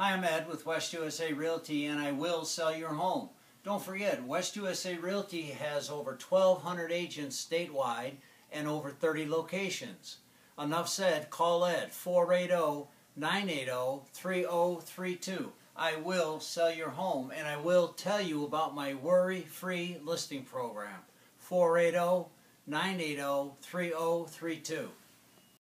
Hi, I'm Ed with West USA Realty and I will sell your home. Don't forget, West USA Realty has over 1,200 agents statewide and over 30 locations. Enough said, call Ed 480-980-3032. I will sell your home and I will tell you about my worry-free listing program. 480-980-3032.